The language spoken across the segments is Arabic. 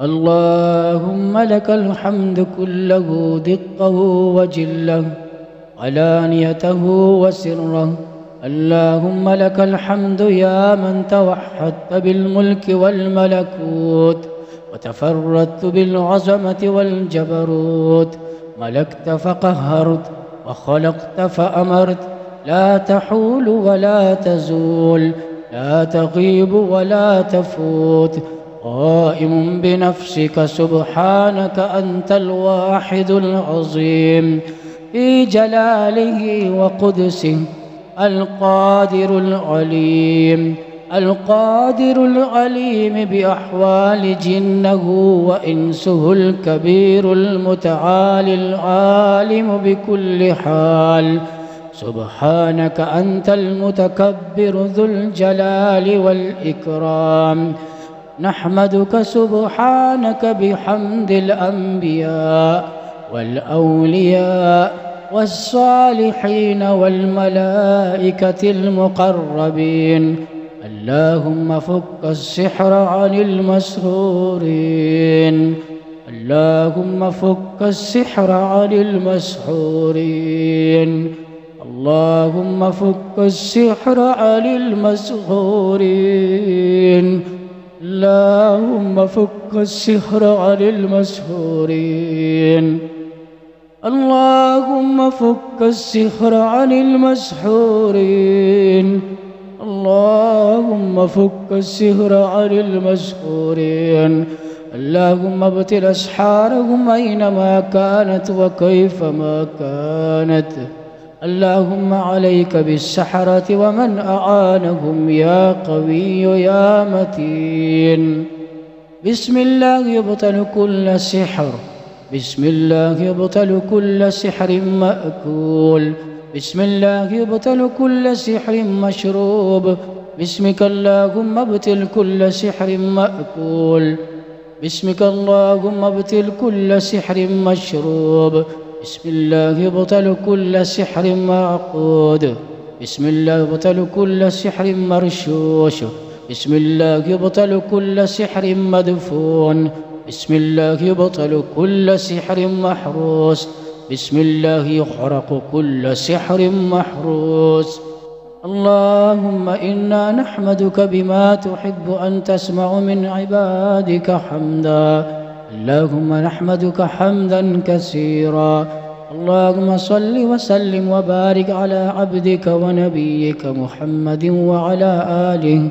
اللهم لك الحمد كله دقه وجله علانيته وسره. اللهم لك الحمد يا من توحدت بالملك والملكوت وتفردت بالعظمة والجبروت. ملكت فقهرت وخلقت فأمرت. لا تحول ولا تزول لا تغيب ولا تفوت. قائم بنفسك سبحانك أنت الواحد العظيم في جلاله وقدسه القادر العليم القادر العليم بأحوال جنه وإنسه الكبير المتعالي العالم بكل حال. سبحانك أنت المتكبر ذو الجلال والإكرام. نحمدك سبحانك بحمد الأنبياء والأولياء والصالحين والملائكة المقربين. اللهم فك السحر عن المسحورين. اللهم فك السحر عن المسحورين. اللهم فك السحر عن المسحورين. اللهم فك السحر عن المسحورين. اللهم فك السحر عن المسحورين. اللهم فك السهر عن المسحورين. اللهم ابتل أسحارهم أينما كانت وكيفما كانت. اللهم عليك بالسحرة ومن أعانهم يا قوي يا متين. بسم الله يبطل كل سحر. بسم الله يبطل كل سحر مأكول. بسم الله ابتل كل سحر مشروب. باسمك اللهم ابتل كل سحر مأكول. باسمك اللهم ابتل كل سحر مشروب. بسم الله ابتل كل سحر معقود. بسم الله ابتل كل سحر مرشوش. بسم الله ابتل كل سحر مدفون. بسم الله ابطل كل سحر محروس. بسم الله يحرق كل سحر محروس. اللهم إنا نحمدك بما تحب أن تسمع من عبادك حمدا. اللهم نحمدك حمدا كثيرا. اللهم صل وسلم وبارك على عبدك ونبيك محمد وعلى آله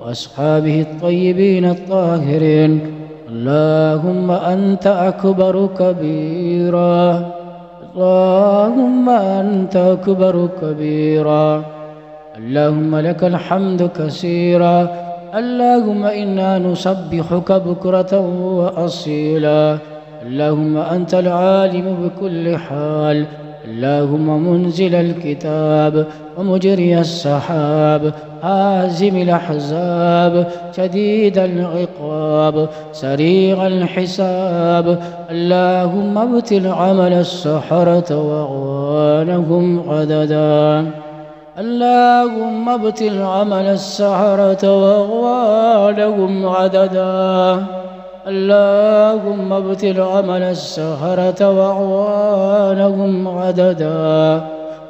وأصحابه الطيبين الطاهرين. اللهم أنت أكبر كبيرا. اللهم أنت أكبر كبيرا. اللهم لك الحمد كثيرا. اللهم إنا نسبحك بكرة وأصيلا. اللهم أنت العالم بكل حال. اللهم منزل الكتاب ومجري السحاب. هازم الأحزاب شديد العقاب سريع الحساب. اللهم ابتل عمل السحرة وأغوانهم عددا. اللهم ابتل عمل السحرة وأغوانهم عددا. اللهم ابتل عمل السهرة وأعوانهم عددا.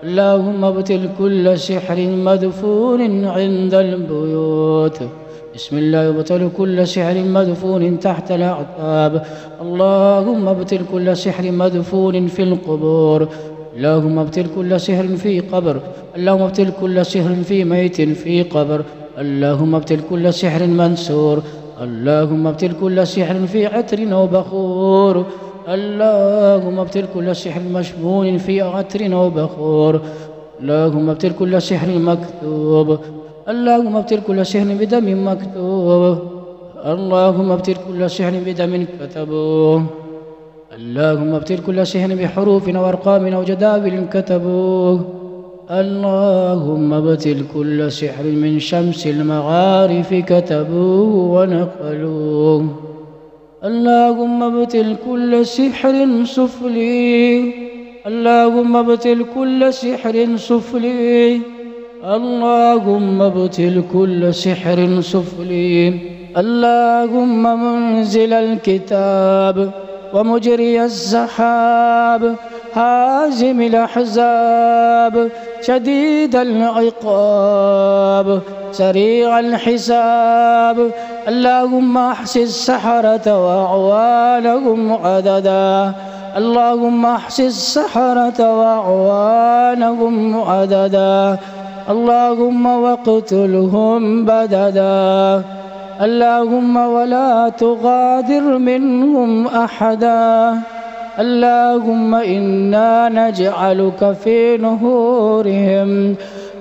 اللهم ابتل كل سحر مدفون عند البيوت. بسم الله ابتل كل سحر مدفون تحت الأعتاب اللهم ابتل كل سحر مدفون في القبور. اللهم ابتل كل سحر في قبر. اللهم ابتل كل سحر في ميت في قبر. اللهم ابتل كل سحر منسور اللهم ابتل كل سحر في عتر أو بخور. اللهم ابتل كل سحر مشمول في عتر أو بخور. اللهم ابتل كل سحر مكتوب. اللهم ابتل كل سحر بدم مكتوب. اللهم ابتل كل سحر بدم كتبوه. اللهم ابتل كل سحر بحروف وارقام أو جداول كتبوه. اللهم ابتل كل سحر من شمس المعارف كتبوه ونقلوه. اللهم ابتل كل سحر سفلي. اللهم ابتل كل سحر سفلي. اللهم ابتل كل سحر سفلي. اللهم منزل الكتاب. ومجري السحاب هازم الأحزاب شديد العقاب سريع الحساب. اللهم احس السحرة وأعوانهم عددا. اللهم احس السحرة وأعوانهم عددا. اللهم واقتلهم بددا. اللهم ولا تغادر منهم أحدا. اللهم إنا نجعلك في نهورهم.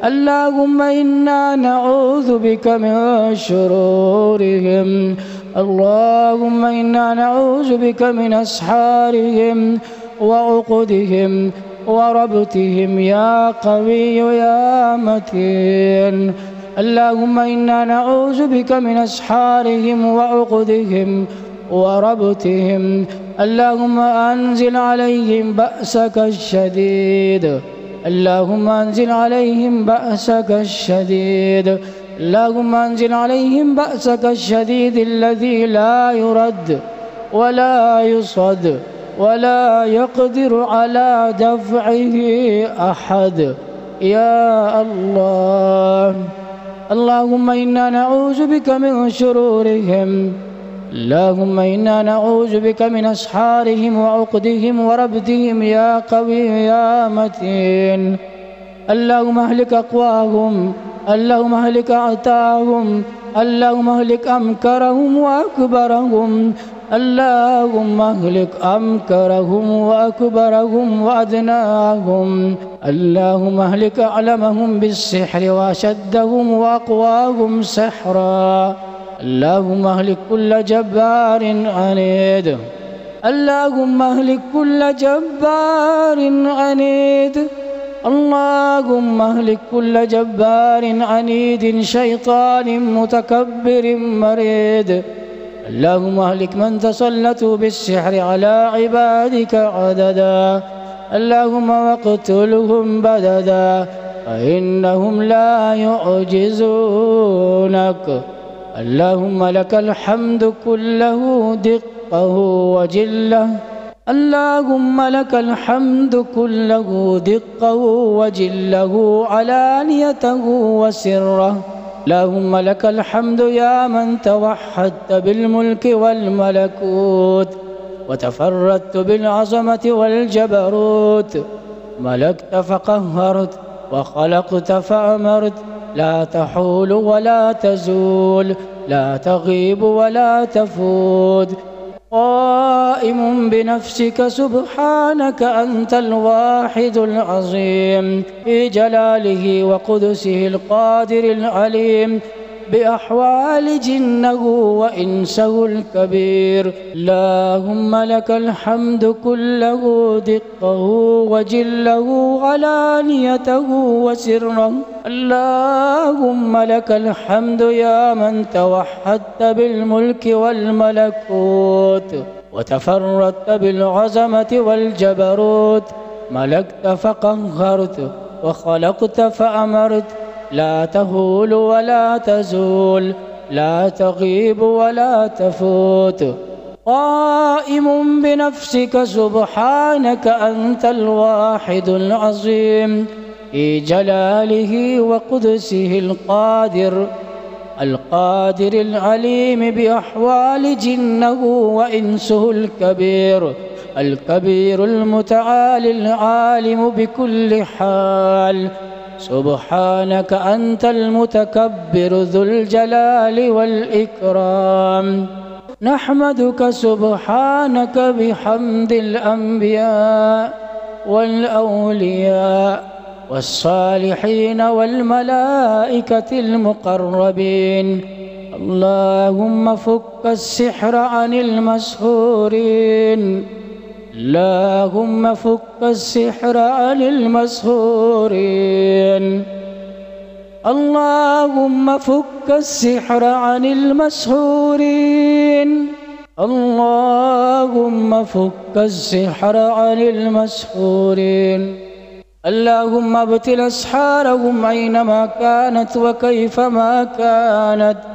اللهم إنا نعوذ بك من شرورهم. اللهم إنا نعوذ بك من أسحارهم وعقدهم وربتهم يا قوي يا متين. اللهم إنا نعوذ بك من أسحارهم وعقدهم وربتهم. اللهم أنزل عليهم بأسك الشديد. اللهم أنزل عليهم بأسك الشديد. اللهم أنزل عليهم بأسك الشديد الذي لا يرد ولا يصد ولا يقدر على دفعه أحد. يا الله. اللهم إنا نعوذ بك من شرورهم. اللهم إنا نعوذ بك من أسحارهم وعقدهم وربدهم يا قوي يا متين. اللهم أهلك أقواهم اللهم أهلك أعتاهم اللهم أهلك أمكرهم وأكبرهم. اللهم اهلك أمكرهم وأكبرهم وأدناهم. اللهم اهلك أعلمهم بالسحر وأشدهم وأقواهم سحرا. اللهم اهلك كل جبار عنيد. اللهم اهلك كل جبار عنيد. اللهم اهلك كل جبار عنيد شيطان متكبر مريد. اللهم اهلك من تسلطوا بالسحر على عبادك عددا. اللهم واقتلهم بددا. فإنهم لا يعجزونك. اللهم لك الحمد كله دقه وجله. اللهم لك الحمد كله دقه وجله علانيته وسره. اللهم لك الحمد يا من توحدت بالملك والملكوت وتفردت بالعظمة والجبروت. ملكت فقهرت وخلقت فأمرت. لا تحول ولا تزول لا تغيب ولا تفود قائم بنفسك سبحانك أنت الواحد العظيم في جلاله وقدسه القادر العليم. بأحوال جنه وإنسه الكبير. اللهم لك الحمد كله دقه وجله علانيته وسره. اللهم لك الحمد يا من توحدت بالملك والملكوت وتفردت بالعظمة والجبروت. ملكت فقهرت وخلقت فأمرت لا تهول ولا تزول لا تغيب ولا تفوت. قائم بنفسك سبحانك أنت الواحد العظيم في جلاله وقدسه القادر القادر العليم بأحوال جنه وإنسه الكبير الكبير المتعالي العالم بكل حال. سبحانك أنت المتكبر ذو الجلال والإكرام. نحمدك سبحانك بحمد الأنبياء والأولياء والصالحين والملائكة المقربين. اللهم فك السحر عن المسحورين. اللهم فك السحر عن المسحورين. اللهم فك السحر عن المسحورين. اللهم فك السحر عن المسحورين. اللهم ابتل أسحارهم أينما كانت وكيفما كانت.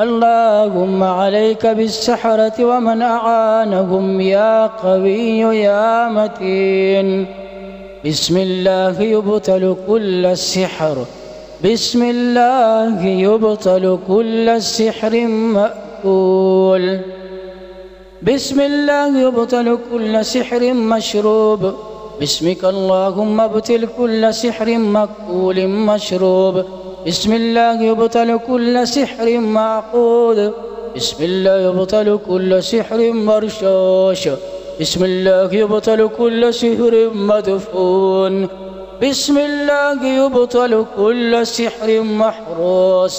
اللهم عليك بالسحرة ومن أعانهم يا قوي يا متين. بسم الله يبطل كل السحر. بسم الله يبطل كل السحر مأكول. بسم الله يبطل كل سحر مشروب. باسمك اللهم ابتل كل سحر مأكول مشروب. بسم الله يبطل كل سحر معقود. بسم الله يبطل كل سحر مرشوش. بسم الله يبطل كل سحر مدفون. بسم الله يبطل كل سحر محروس.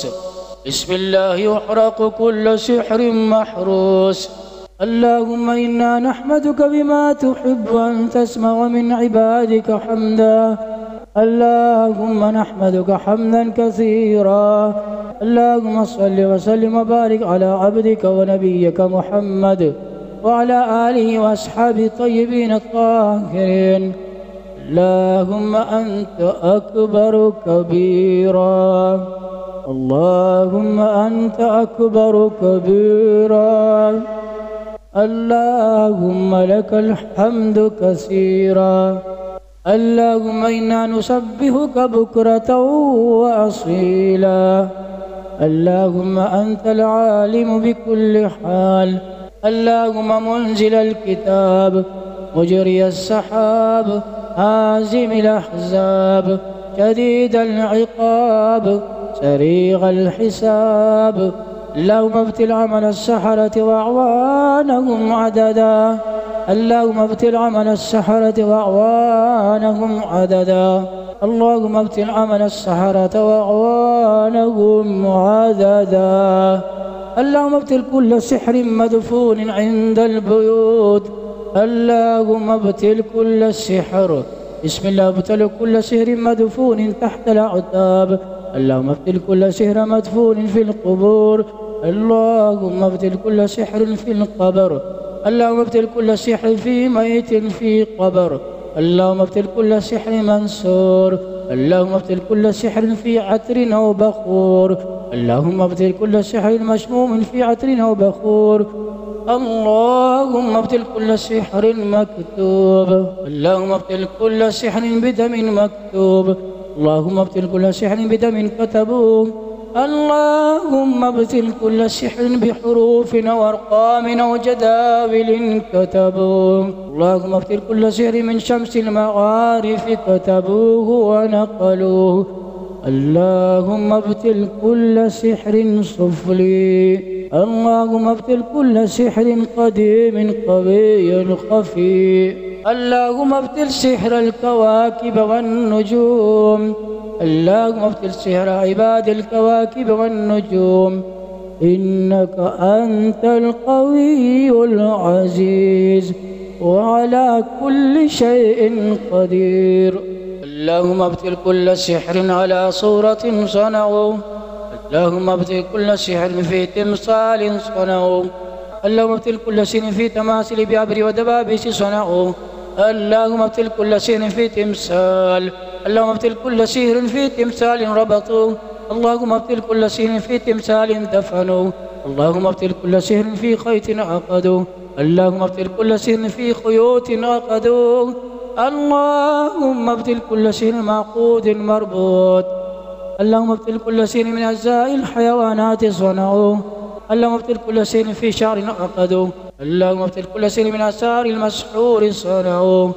بسم الله يحرق كل سحر محروس. اللهم إنا نحمدك بما تحب أن تسمع من عبادك حمدا. اللهم نحمدك حمدا كثيرا. اللهم صل وسلم وبارك على عبدك ونبيك محمد وعلى آله وأصحابه الطيبين الطاهرين. اللهم أنت أكبر كبيرا. اللهم أنت أكبر كبيرا. اللهم لك الحمد كثيرا. اللهم إنا نسبحك بكرة وأصيلا. اللهم أنت العالم بكل حال. اللهم منزل الكتاب مجري السحاب هازم الأحزاب شديد العقاب سريع الحساب. اللهم ابتل عمل السحرة وأعوانهم عددا. اللهم ابتل عمل السحرة وأعوانهم عددا. اللهم ابتل عمل السحرة وأعوانهم عددا. اللهم ابتل كل سحر مدفون عند البيوت. اللهم ابتل كل السحر بسم الله ابتل كل سحر مدفون تحت الأعتاب. اللهم ابتل كل سحر مدفون في القبور. اللهم ابتل كل سحر في القبر. اللهم ابتل كل سحر في ميت في قبر. اللهم ابتل كل سحر منصور. اللهم ابتل كل سحر في عتر أو بخور. اللهم ابتل كل سحر مشموم في عتر أو بخور. اللهم ابتل كل سحر مكتوب. اللهم ابتل كل سحر بدم مكتوب. اللهم ابتل كل سحر بدم كتبوه. اللهم ابتل كل سحر بحروف وارقام أو جداول كتبوه. اللهم ابتل كل سحر من شمس المعارف كتبوه ونقلوه. اللهم ابتل كل سحر سفلي اللهم ابتل كل سحر قديم قوي خفي اللهم ابتل سحر الكواكب والنجوم. اللهم ابتل سحر عباد الكواكب والنجوم إنك أنت القوي العزيز وعلى كل شيء قدير. اللهم ابتل كل سحر على صورة صنعوه اللهم ابتل كل سحر في تمثال صنعوه اللهم ابتل كل سحر في تماثيل بعبر ودبابيس صنعوه اللهم ابتل كل سحر في تمثال اللهم ابتل كل سحر في تمثال ربطوه اللهم ابتل كل سحر في تمثال دفنوه اللهم ابتل كل سحر في خيط عقدوه اللهم ابتل كل سحر في خيوط عقدوه اللهم ابتل كل سحر معقود مربوط. اللهم ابتل كل سحر من أجزاء الحيوانات صنعوه اللهم ابتل كل سحر في شعر عقدوه اللهم ابتل كل سحر من أسار المسحور صنعوه